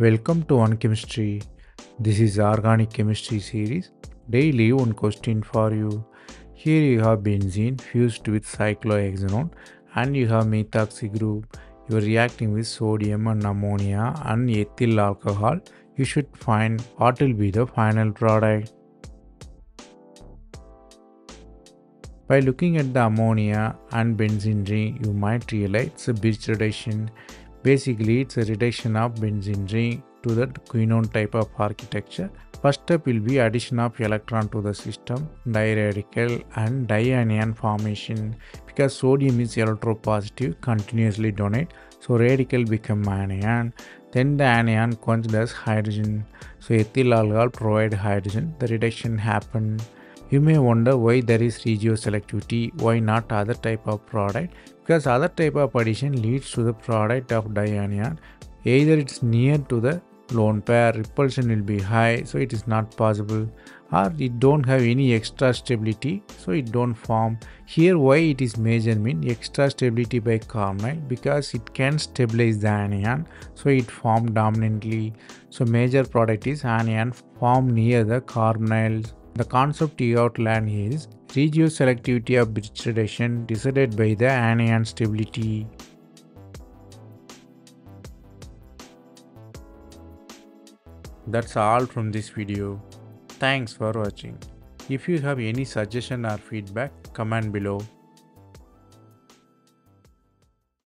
Welcome to One Chemistry. This is Organic Chemistry series. Daily one question for you. Here you have benzene fused with cyclohexanone and you have methoxy group. You are reacting with sodium and ammonia and ethyl alcohol. You should find what will be the final product. By looking at the ammonia and benzene ring, you might realize it's a Birch reduction. Basically, it's a reduction of benzene ring to the quinone type of architecture. First step will be addition of electron to the system, diradical and dianion formation. Because sodium is electropositive, continuously donate, so radical become anion. Then the anion considers hydrogen. So ethyl alcohol provide hydrogen. The reduction happen. You may wonder why there is regioselectivity, why not other type of product? Because other type of addition leads to the product of dianion. Either it's near to the lone pair, repulsion will be high, so it is not possible. Or it don't have any extra stability, so it don't form. Here why it is major mean extra stability by carbonyl because it can stabilize the anion, so it form dominantly. So major product is anion formed near the carbonyls. The concept you outline is regioselectivity of Birch reduction decided by the anion stability. That's all from this video. Thanks for watching. If you have any suggestion or feedback, comment below.